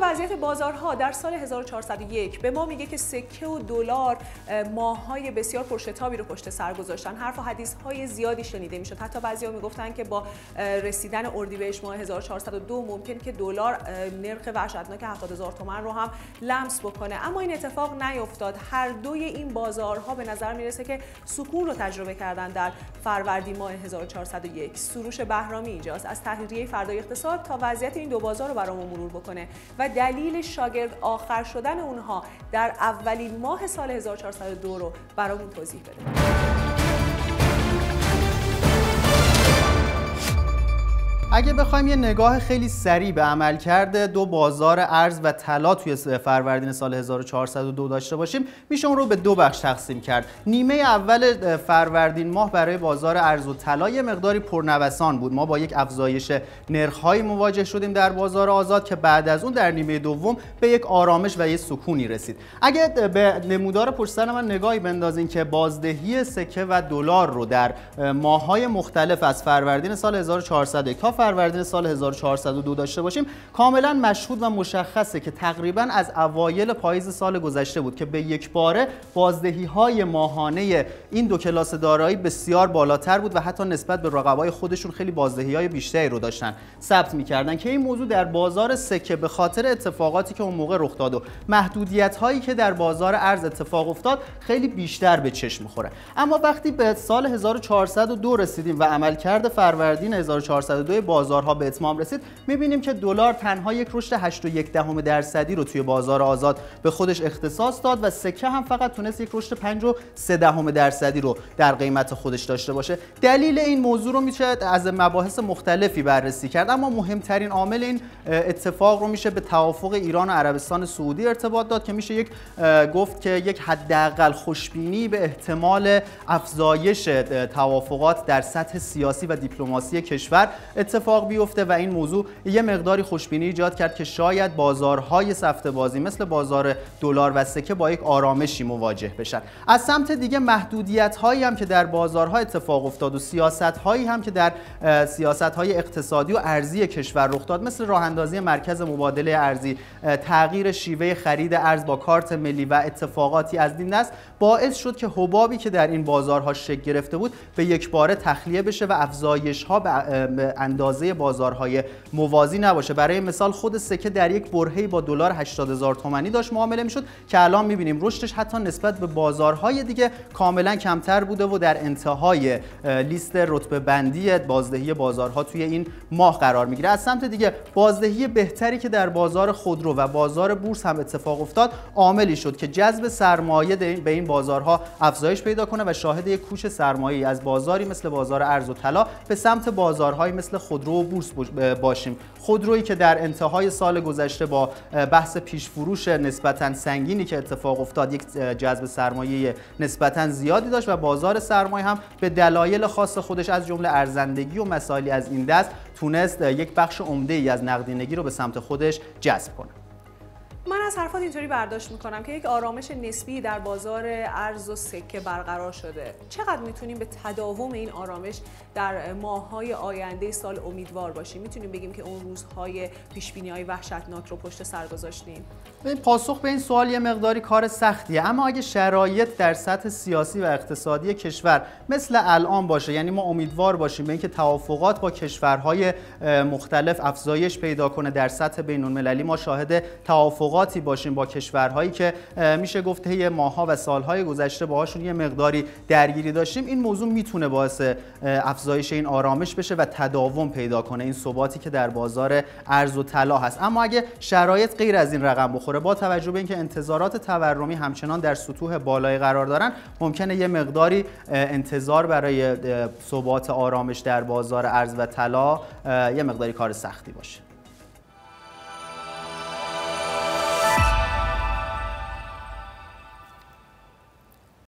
وضعیت بازارها در سال 1401 به ما میگه که سکه و دلار ماهای بسیار پرشتابی رو پشت سر گذاشتن. حرف و حدیث های زیادی شنیده می‌شد. حتی بعضیا می‌گفتن که با رسیدن اردیبهشت ماه 1402 ممکن که دلار نرخ وحشتناک 70000 تومان رو هم لمس بکنه. اما این اتفاق نیفتاد. هر دوی این بازارها به نظر می‌رسه که سکون رو تجربه کردن در فروردین ماه 1401 سروش بهرامی اینجاست. از تحریریه فردای اقتصاد تا وضعیت این دو بازار رو برامون مرور بکنه. و دلیل شاگرد آخر شدن اونها در اولین ماه سال 1402 رو برامون توضیح بده. اگه بخوایم یه نگاه خیلی سریع به عملکرد دو بازار ارز و طلا توی فروردین سال 1402 داشته باشیم میشه اون رو به دو بخش تقسیم کرد. نیمه اول فروردین ماه برای بازار ارز و طلا یه مقداری پرنوسان بود. ما با یک افزایش نرخ‌های مواجه شدیم در بازار آزاد که بعد از اون در نیمه دوم به یک آرامش و یک سکونی رسید. اگه به نمودار پشت من نگاهی بندازیم که بازدهی سکه و دلار رو در ماه‌های مختلف از فروردین سال 1401 تا فروردین سال 1402 داشته باشیم کاملا مشهود و مشخصه که تقریبا از اوایل پاییز سال گذشته بود که به یک باره بازدهی های ماهانه این دو کلاس دارایی بسیار بالاتر بود و حتی نسبت به رقبای خودشون خیلی بازدهی های بیشتری رو داشتن ثبت می‌کردن که این موضوع در بازار سکه به خاطر اتفاقاتی که اون موقع رخ داد و محدودیت هایی که در بازار ارز اتفاق افتاد خیلی بیشتر به چشم می‌خوره. اما وقتی به سال 1402 رسیدیم و عملکرد فروردین 1402 بازارها به اتمام رسید می‌بینیم که دلار تنها یک رشد 8.1 دهم درصدی رو توی بازار آزاد به خودش اختصاص داد و سکه هم فقط تونست یک رشد 5.3 دهم درصدی رو در قیمت خودش داشته باشه. دلیل این موضوع رو میشه از مباحث مختلفی بررسی کرد اما مهمترین عامل این اتفاق رو میشه به توافق ایران و عربستان سعودی ارتباط داد که میشه یک گفت که یک حداقل خوشبینی به احتمال افزایش توافقات در سطح سیاسی و دیپلماسی کشور اتفاق بیفته و این موضوع یه مقداری خوشبینی ایجاد کرد که شاید بازارهای سفته بازی مثل بازار دلار و سکه با یک آرامشی مواجه بشن. از سمت دیگه محدودیت هایی هم که در بازارها اتفاق افتاد و سیاست هایی هم که در سیاست های اقتصادی و ارزی کشور رخ داد مثل راه اندازی مرکز مبادله ارزی تغییر شیوه خرید ارز با کارت ملی و اتفاقاتی از این دست باعث شد که حبابی که در این بازارها شکل گرفته بود به یک باره تخلیه بشه و افزایش ها به اندازه بازارهای موازی نباشه. برای مثال خود سکه در یک برهه‌ای با دلار 80 هزار تومانی داشت معامله می‌شد که الان می‌بینیم رشدش حتی نسبت به بازارهای دیگه کاملا کمتر بوده و در انتهای لیست رتبه بندی بازدهی بازارها توی این ماه قرار می‌گیره. از سمت دیگه بازدهی بهتری که در بازار خودرو و بازار بورس هم اتفاق افتاد عاملی شد که جذب سرمایه به این بازارها افزایش پیدا کنه و شاهد یک کوچ سرمایه از بازاری مثل بازار ارز و طلا به سمت بازارهای مثل خودرو و بورس باشیم. خودرویی که در انتهای سال گذشته با بحث پیش فروش نسبتا سنگینی که اتفاق افتاد یک جذب سرمایه نسبتا زیادی داشت و بازار سرمایه هم به دلایل خاص خودش از جمله ارزندگی و مسائلی از این دست تونست یک بخش عمده ای از نقدینگی رو به سمت خودش جذب کنه. از حرفات اینطوری برداشت می‌کنم که یک آرامش نسبی در بازار ارز و سکه برقرار شده. چقدر می‌تونیم به تداوم این آرامش در ماههای آینده سال امیدوار باشیم؟ می‌تونیم بگیم که اون روزهای پیشبینی های وحشتناک رو پشت سر گذاشتیم؟ پاسخ به این سوال یه مقداری کار سختیه. اما اگه شرایط در سطح سیاسی و اقتصادی کشور مثل الان باشه یعنی ما امیدوار باشیم به اینکه توافقات با کشورهای مختلف افزایش پیدا کنه در سطح بین المللی ما شاهد توافقاتی باشیم با کشورهایی که میشه گفت طی ماها و سالهای گذشته باهاشون یه مقداری درگیری داشتیم. این موضوع می‌تونه باعث افزایش این آرامش بشه و تداوم پیدا کنه این ثباتی که در بازار ارز و طلا هست. اما اگه شرایط غیر از این رقم بخوره با توجه به اینکه انتظارات تورمی همچنان در سطوح بالای قرار دارن ممکنه یه مقداری انتظار برای ثبات آرامش در بازار ارز و طلا یه مقداری کار سختی باشه.